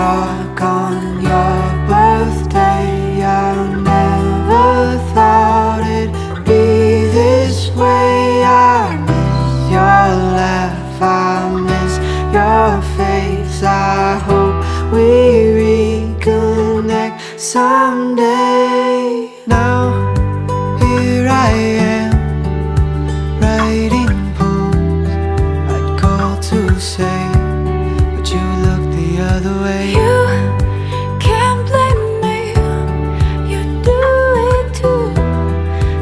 talk on your birthday. I never thought it'd be this way. I miss your laugh, I miss your face. I hope we reconnect someday. Now, here I am. Other way You can't blame me. You do it too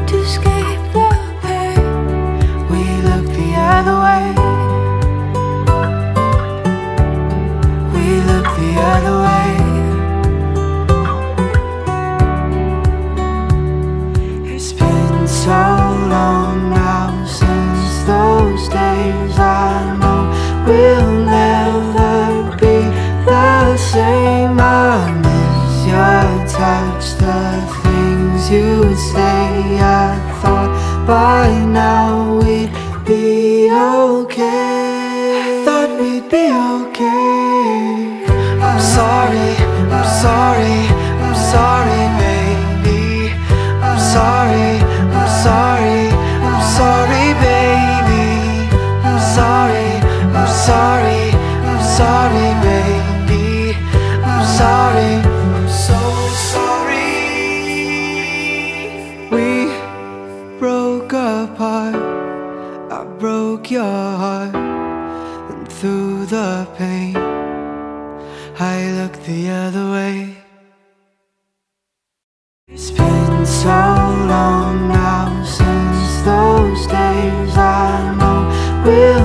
to escape the pain. We look the other way We look the other way It's been so long now since those days I know we'll by now we'd be okay thought we'd be okay I'm sorry, I'm sorry, I'm sorry baby I'm sorry, I'm sorry, I'm sorry baby I'm sorry, I'm sorry, I'm sorry baby I'm sorry, I'm so sorry We apart. I broke your heart And through the pain. I looked the other way. It's been so long now Since those days. I know we'll